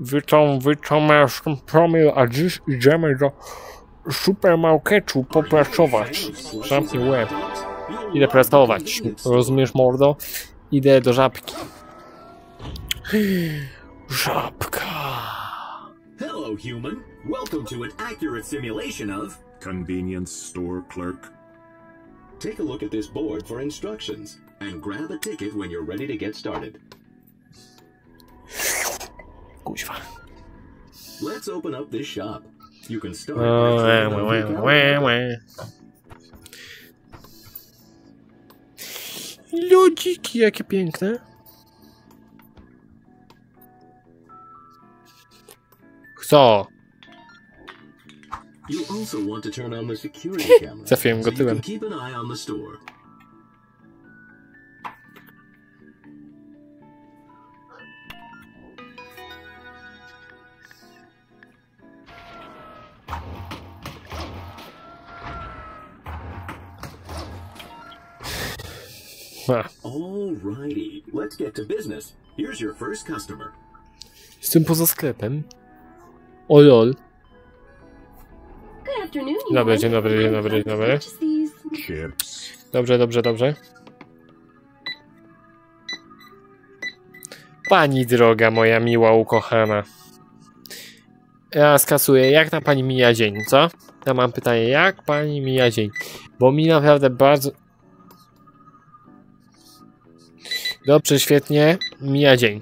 Witam, witam, ja jestem Promil, a dziś idziemy do supermarketu popracować. Zamknij łeb. Idę pracować. Rozumiesz, mordo? Idę do żabki. Żabka. Hello, human. Welcome to an accurate simulation of. Convenience store clerk. Take a look at this board for instructions and grab a ticket when you're ready to get started. Kuźwa. Let's open up this shop. You can start. O, your łe, calendar. łe. Ludziki, jakie piękne. Co? You also want Ha. Alrighty, let's get to business. Here's your first customer. Jestem poza sklepem. O lol. Good afternoon, Dzień dobry, dzień dobry, dzień dobry, dzień dobry. purchase these. Chips. Dobrze, dobrze, dobrze. Pani droga, moja miła, ukochana. Ja skasuję, jak na pani mija dzień, co? Ja mam pytanie, jak pani mija dzień? Bo mi naprawdę bardzo... Dobrze, świetnie, mija dzień.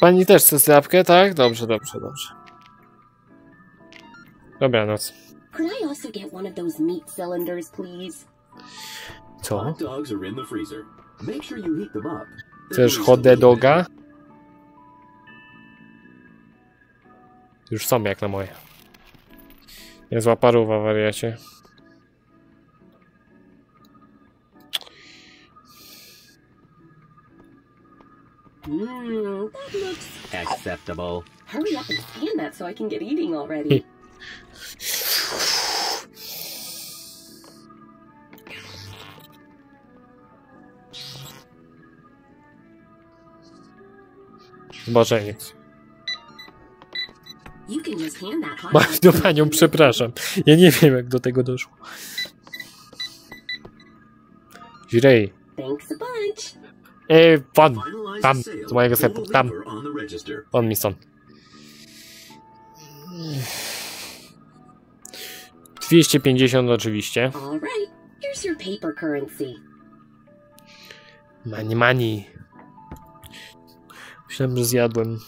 Pani też chce zdrabkę, tak? Dobrze, dobrze, dobrze. Dobranoc. Could I also get one of those meat cylinders, please? Co? Chcesz hot doga? Już są jak na moje. Niezła paruwa, wariacie. Mmm, looks. Acceptable. Hurry up and scan that so I can get eating already. Przepraszam. Ja nie wiem jak do tego doszło. Źrej. Ej, pan, tam, z mojego sklepu, tam. On mi stąd. 250 oczywiście. Mani, mani. Myślałem, że zjadłem.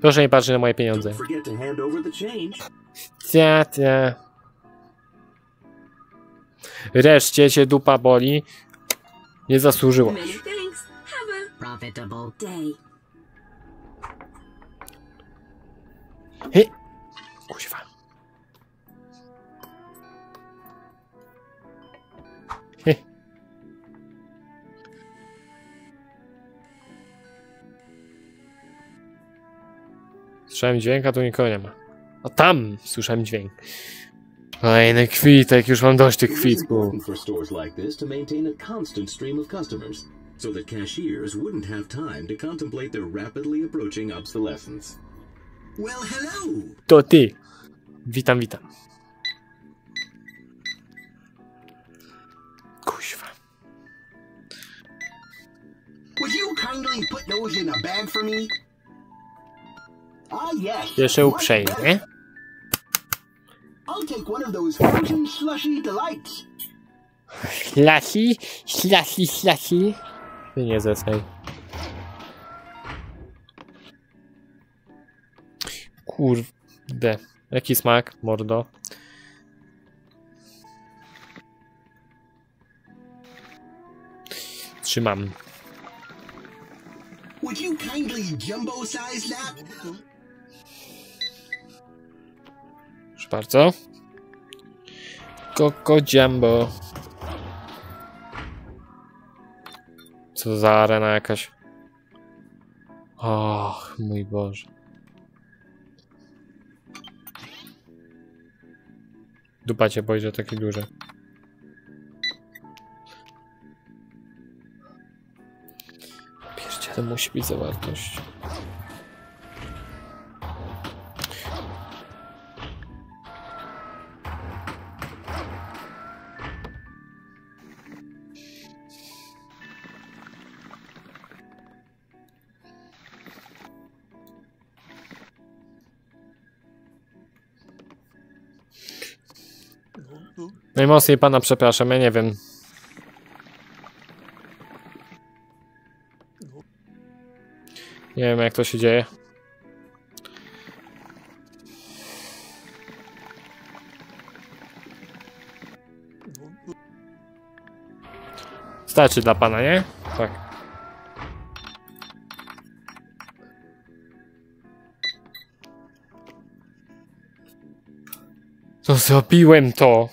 Proszę nie patrzeć na moje pieniądze. Cia, cia. Wreszcie cię dupa boli. Nie zasłużyłaś. Hej! Kuźwa. Hej. Słyszałem dźwięk, a tu nikogo nie ma. A tam słyszałem dźwięk. Kolejny kwitek, już mam dość tych kwitków. so that cashiers wouldn't have time to contemplate their rapidly approaching obsolescence. Well, hello! To ty. Witam, witam. Kuźwa. Would you kindly put those in a bag for me? Ah, yes. Jeszcze much uprzejmie. I'll take one of those frozen slushy delights. Slasi, slasi, slasi. Ty nie zesaj. Kurde. Jaki smak, mordo? Trzymam. Would you kindly jumbo size that? Proszę bardzo. Coco Jumbo. Co za arena jakaś. Och, mój Boże. Dupa cię boi, że taki duży. To musi być zawartość. Najmocniej pana przepraszam, ja nie wiem. Nie wiem jak to się dzieje. Starczy dla pana, nie? Tak. To zrobiłem to.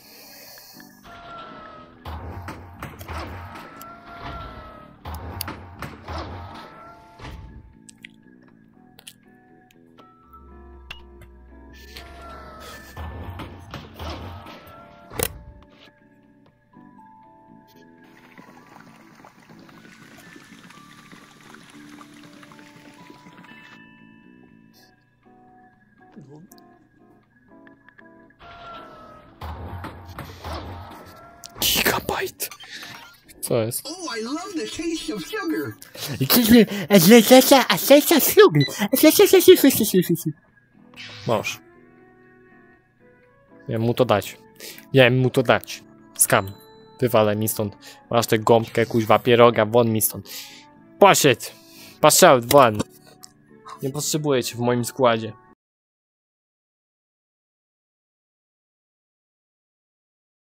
Gigabajt. Co jest? Oh, I love the taste of sugar. Masz. Miałem mu to dać. Miałem mu to dać. Skam. Wywalę mi stąd. Masz tę gąbkę, kuźwa, pieroga, won mi stąd. Poszedł. Out, won. Nie potrzebuję cię w moim składzie.